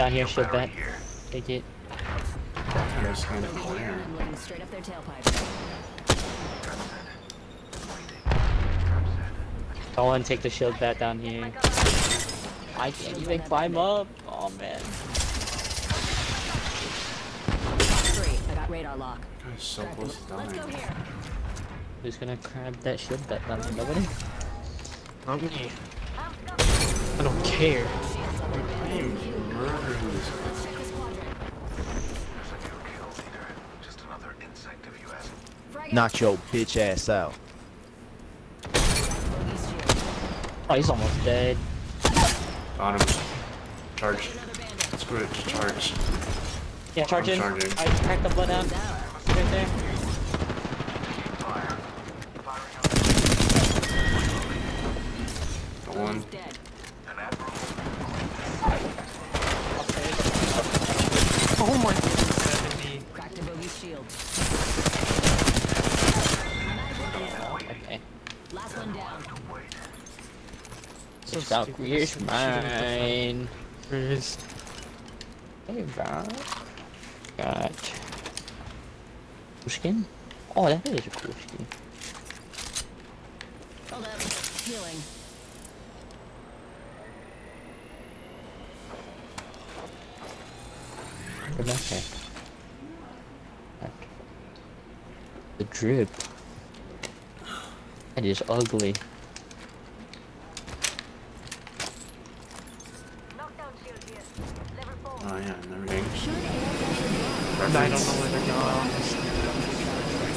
Down here, shield back. Take it. I'm just kind of clear. I'm looking straight up their tailpipe. Someone take the shield back down here. I can't even climb up. Oh man. I got radar lock. Guy's so close to Let's go dying. here. Who's gonna grab that shield back down here? Nobody? Not me. I don't care. Knock your bitch ass out. Oh, he's almost dead. Got him. Charge. Screw it, charge. Yeah, charge I'm in. charging. I cracked the blood out. He's out. Right there. Fire. Firing Got one. He's dead. up an admiral. Oh my god. 70. Cracked a bogey's shield. Okay. Last one down. So It's about stupid. Here's Shooting at the mine. Hey, bro. Got. Cool skin? Oh, that is a cool skin. Hold up. Healing. Go back there. Back. The drip. That is ugly. Oh yeah, and everything. I don't know where they're going.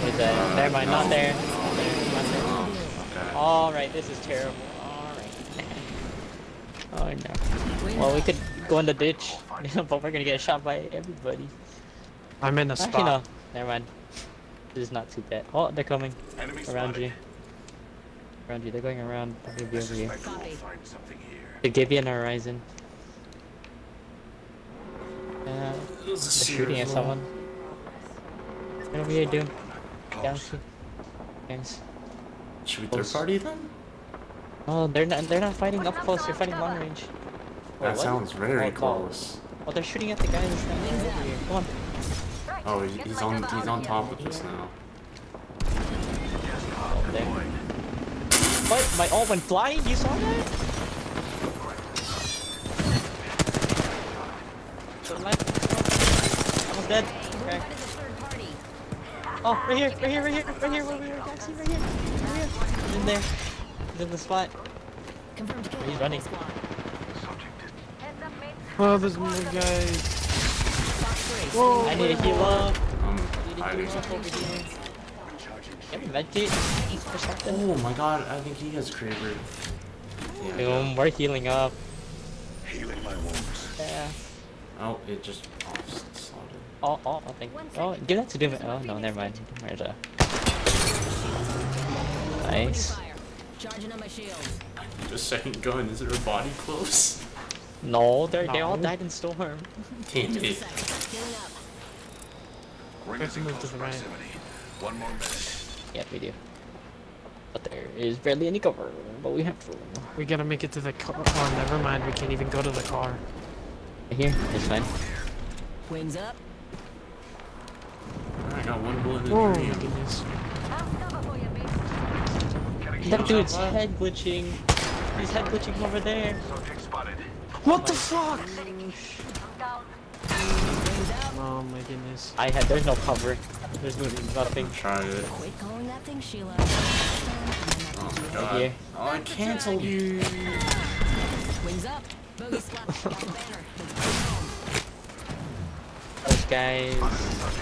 Where's that? Never mind, not there. Oh, okay. Alright, this is terrible. Alright. Oh no. Well, we could go in the ditch, but we're gonna get shot by everybody. I'm in a Actually, spot. no. Never mind. This is not too bad. Oh, they're coming. Enemy Around spotted. you. Around you. They're going around. They're gonna be I over here. suspect we'll something here. Could give you an horizon. Uh, they're shooting at someone. What are we gonna do? Galaxy. Guys. Should we third party then? Oh, they're not. They're not fighting up close. They're fighting long range. Wait, That what? sounds very Oh, close. Oh, they're shooting at the guy that's standing over here. Come on. Oh, he's on he's on top of us now. Oh, there. What? My ult went flying? You saw that? To the left. Almost dead. Okay. That is a third party. Oh, right here, right here, right here, right here, where we were right here, right here. He's in there. He's in the spot. Confirmed. He's running. Squad. Subject is Oh, there's more guys. Whoa. I need to heal up. Um, I'm Need to heal hiding. up over here. Get me medkit or something. Oh my god, I think he has Kraber. Yeah. Boom, we're healing up. healing my wounds. Yeah. Oh, it just oh, s- slotted. Oh, oh, I think. Oh, oh give that to Doom. Oh, no, never mind. Where's that? Opening Nice. fire. Charging on my shield. Just second gun, is there a body close? No, they they all died in storm. Can't Just it. second. Healing up. Ring Let's is in close the right. One more minute. yeah, we do. But there is barely any cover, but we have room. We gotta make it to the car. Oh, never mind. We can't even go to the car. Right here, it's fine. Wings up. I got one bullet in Oh the my dream. goodness. That dude's head glitching. He's head glitching over there. What the fuck? Oh my goodness. I had. There's no cover. There's literally nothing. Try it. Quit calling that thing Sheila. Oh my god. here. Oh, I canceled you. Wings up. Bogey spot. Got a banner. Those guys.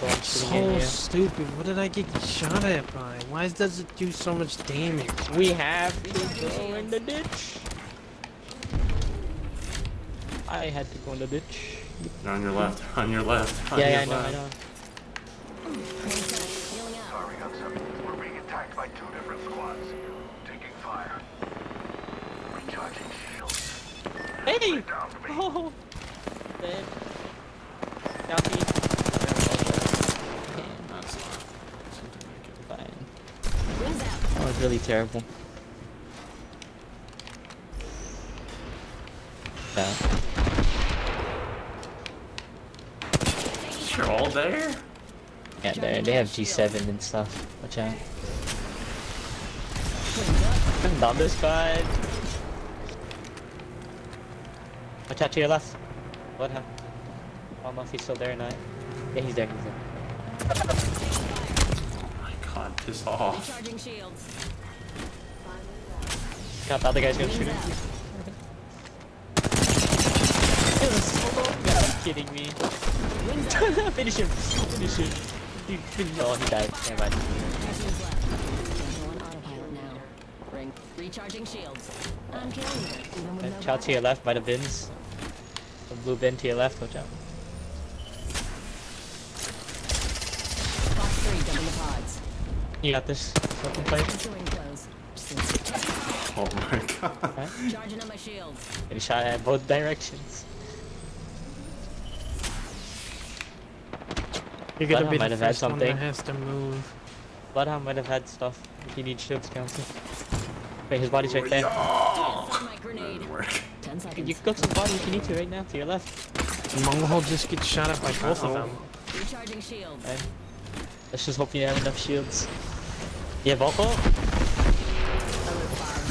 Go So stupid. What did I get shot at by? Why does it do so much damage? We have to go in the ditch. I had to go in the ditch. On your left. On your left. On Yeah, yeah, your I know, I left. know. Healing up. Sorry, on really terrible. Yeah. You're all there? Yeah, they they have G7 and stuff. Watch out. Not this side. Watch out to your left. What happened? I don't know if he's still there or not. Yeah, he's there, he's there. My god, piss off. Recharging shields. God, the other guy's gonna shoot him. out. It was so low. You gotta kidding me. Finish him. Finish him. Dude, finish Oh, he died. Never mind. Two shields left. Go on autopilot now. Ring. Recharging shields. I'm killing you, even with Chow to your left by the bins. The blue bin to your left. Watch out. Fox 3 jumping the pods. You got this. Fucking play. Pursuing close. Oh my god. Charging on my shields. Getting shot at both directions. You're gonna Bloodhound be might the have had first one something. that has to move. Bloodhound might have had stuff. If you need shields, council. Wait, his body's right oh, there. Defend my grenade. Work. You seconds. can go to the body if you need to right now, to your left. Mongol just gets shot at by both of them. Recharging shields. And let's just hope you have enough shields. Yeah, Volko?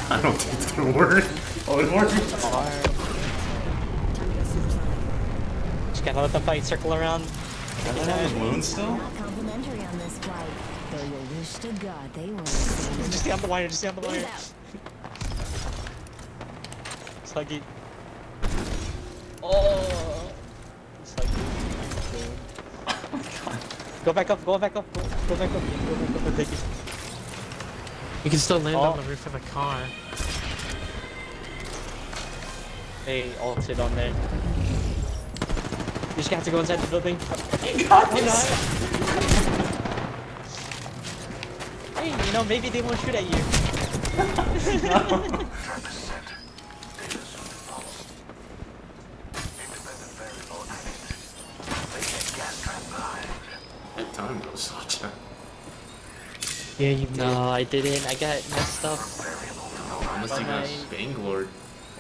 I don't think it's gonna work. Oh, it worked. Or Time to go supersonic. just gotta let the fight circle around. Doesn't have his wounds still? Not complimentary on this flight, though you wish to God they were. Just stay on the wire, just stay on the wire. out. Oh! Go back up, go back up, go, go back up, go back up and take it. You can still land Oh. on the oh. roof of the car. They ulted on there. You just have to go inside the building. Why not? hey, you know, maybe they won't shoot at you. Trap Yeah, you did. No, I didn't. I got messed up. Unless you got Bye. Bangalore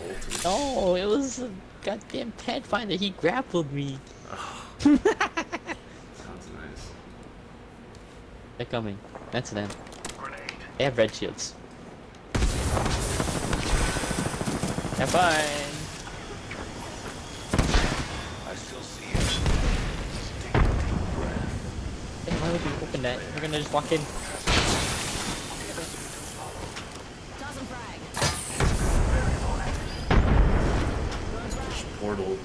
ulted. No, it was a goddamn Pathfinder. He grappled me. Sounds nice. They're coming. That's them. Grenade. They have red shields. They're fine. I still see it. Take a deep breath. Hey, why would we open that? We're gonna just walk in. Portal.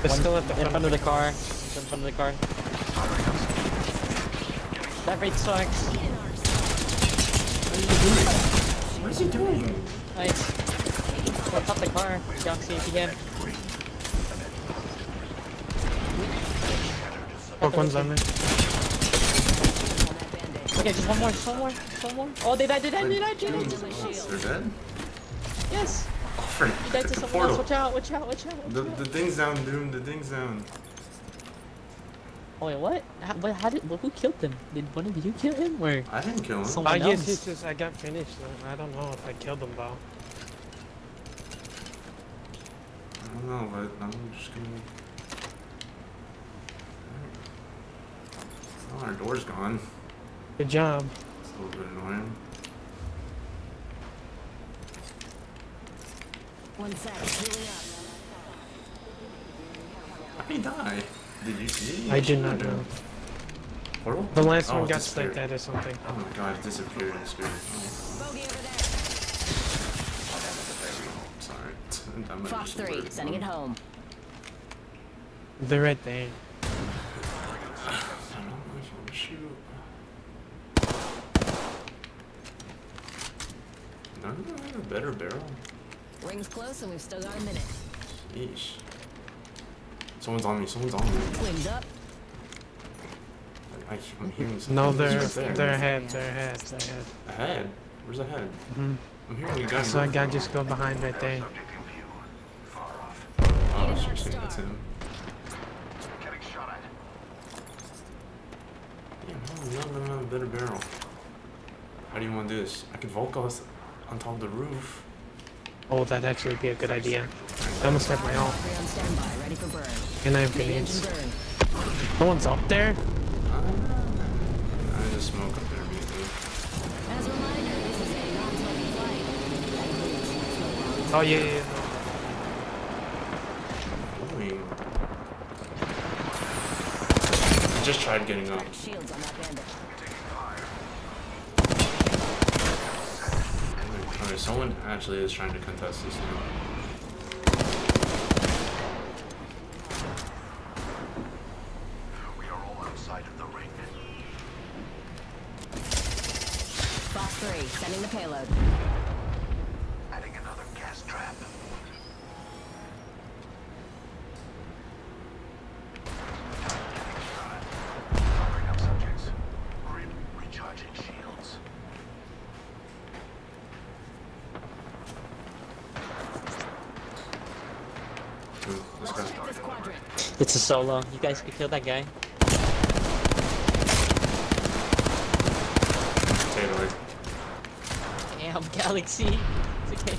They're still at the in front of the car. It's In front of the car. That rate sucks. What is he doing? Nice. Well, top the car. Galaxy if you can. Pork one's on there. On that band-aid. Okay, just one more, just one more, just one more. Oh, they died, they died, they died, they died. They're dead? Yes. Frick. They died to someone portal. else. Watch out, watch out, watch out. Watch The, out. the thing's down, Doom. The thing's down. Oh, wait, what? How, what, how did, who killed them? Did one of you kill him, or I didn't kill him. someone I else? guess it's just I got finished. I don't know if I killed them though. I don't know, but I'm just gonna. Oh, our door's gone. Good job. It's a little bit annoying. One sec. Healing up. How he die? Did you see? I did not know. Portal? The last Oh, one got disappeared. dead or something. Oh my god, it disappeared in spirit. Oh, Bogey over there. sorry. That might Fox 3, work. sending it home. They're right there. I don't know if I wanna shoot. No, I have a better barrel. Rings close and we've still got a minute. Yeesh. Someone's on me, someone's on me. Wings up. I, I'm hearing something. No, Who's they're right there? they're ahead. They're ahead. They're ahead. Ahead? Where's the head? Mhm. I'm hearing a guy. So I move. got just go behind right there. Subject in view. Far. Oh, North shit, shit, that's him. Getting shot at. Yeah, no, no, no, no, better barrel. How do you want to do this? I could Volkos on top of the roof. Oh, that'd actually be a good idea. I almost have my own. Three on standby, ready ready for burn. And I have grenades. No one's up there? I just smoke up there immediately. As a reminder, this is a non-smoking flight. That includes smoke alarms. Oh, yeah, yeah, yeah. I just tried getting up. Cracked shields on that bandit. Alright, someone actually is trying to contest this now. We are all outside of the ring. Fox 3, sending the payload. It's a solo. You guys can kill that guy. Taylor. Damn, Galaxy. It's okay.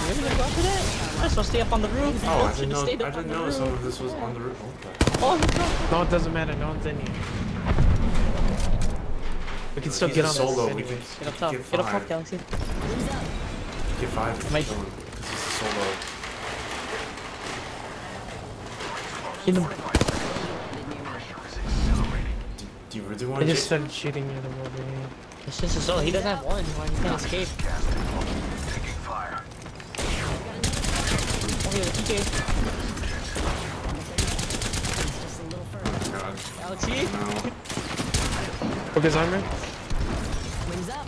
You really gonna go after that? Might as well stay up on the roof. Oh, I Should've didn't know. stayed I didn't know some of this was on the roof. Oh, okay. Oh, he's not. No, it doesn't matter. No one's in here. We can still He's get a on solo. this We can anyways. Get up top. Get Get up top, Galaxy. Who's up? get five. if Mike. you kill him, 'cause he's a solo. Hit him. Landed near me. Is accelerating. Do, do you really want I just started shooting at him over here. It's just a solo. He doesn't have one. Why he can't escape? Gas taking fire. Oh, yeah, TK. Just a little further. God. Galaxy. No. Focus armor? Wings up.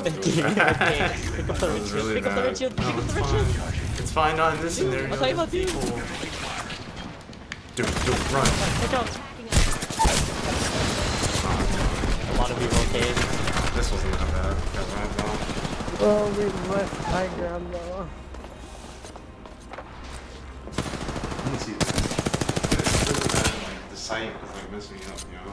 Okay. Pick up the red Pick up the shield. Pick up it's the red shield. fine. It's fine on this Dude, scenario. I'll tell you about dude. Dude, dude, run. A lot of people okay. This wasn't that bad. Oh, we left high ground though. Let me see this. Really bad. Like, the sight is like messing me up, you know?